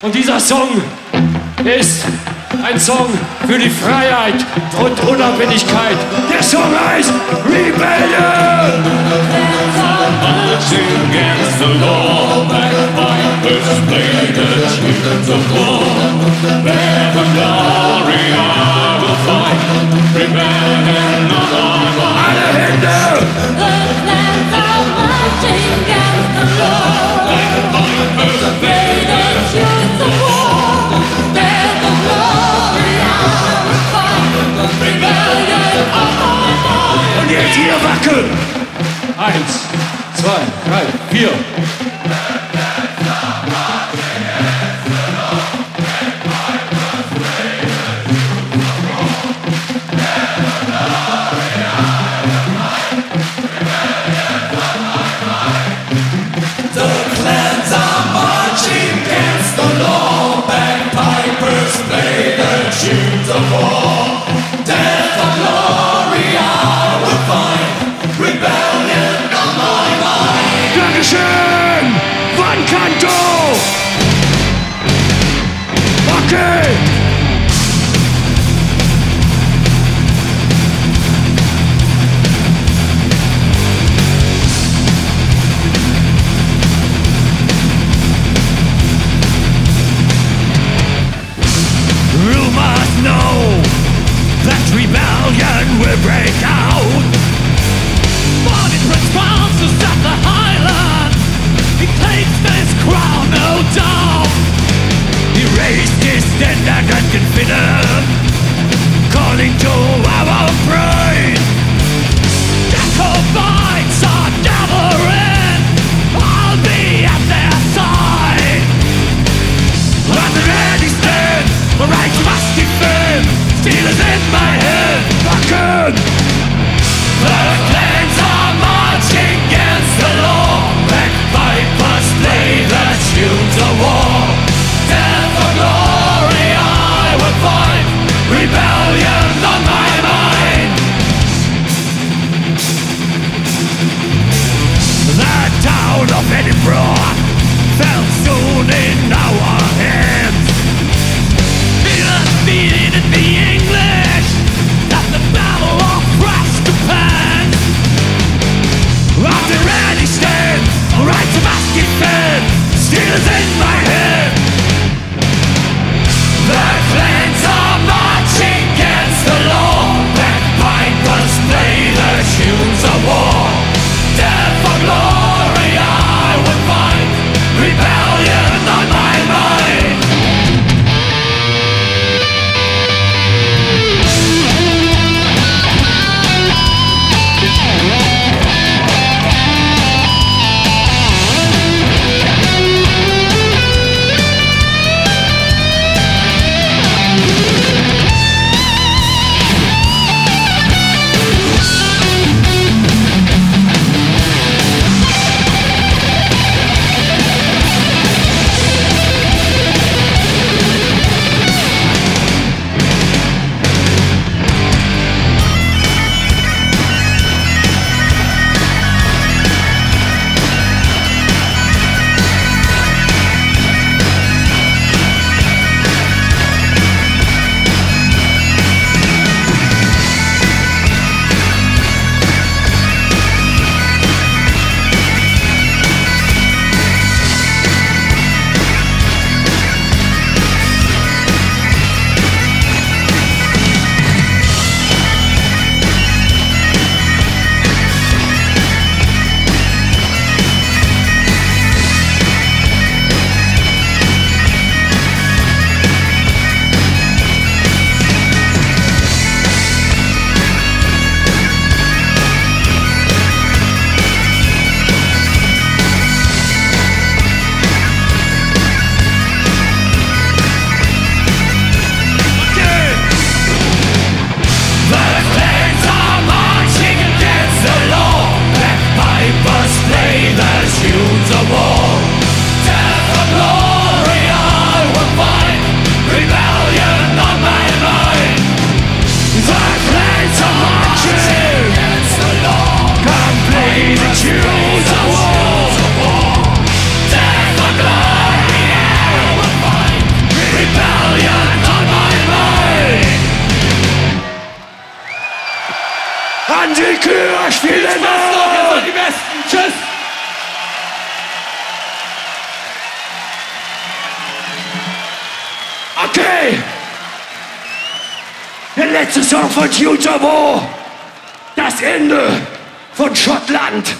Und dieser Song ist ein Song für die Freiheit und Unabhängigkeit. Der Song heißt Rebellion! Against the law, backbiters play the war. vai, vai, viu? can do. Lucky. confident Calling to our pride Death fights are never in I'll be at their side. When the end is dead The right must defend Steel is in my head Fucking can. But rebellion's on my mind. That town of any Andi Kühler spielt den Was noch? Die Besten. Tschüss. Okay. Der letzte Song von Tutor War. Das Ende von Schottland.